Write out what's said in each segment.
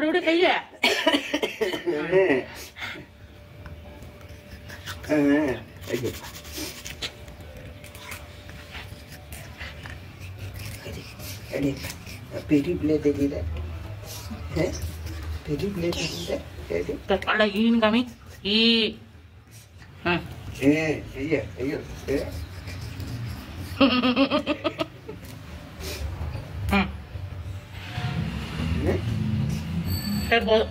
रोटी खाई है? Peri plate दे दे है। पेरी प्लेट दे दे तो कड़ा इन कमी ई हाँ। ए। ये ये ये Pebble.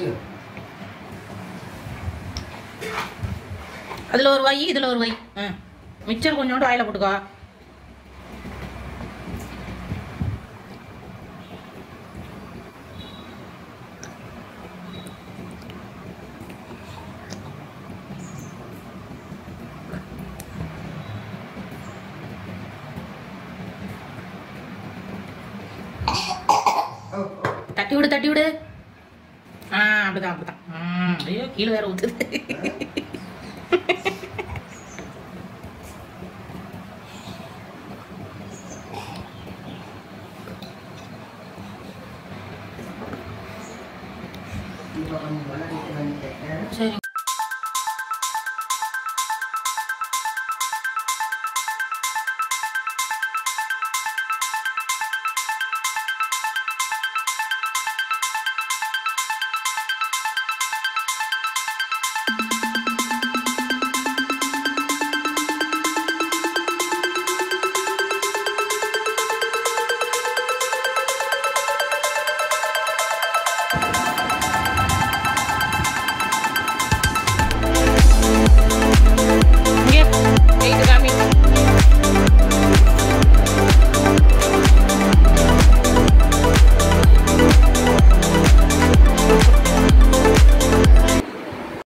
Yeah. அதுல ஒரு வை இதுல ஒரு வை ஆ. மிச்சர் கொஞ்சோண்டு வாயில போட்டுக்கோ. தட்டி விடு தட்டி விடு. ஆ அப்படிதான் அப்படிதான். ஐயோ கீழே வேற ஊத்துது. Sir,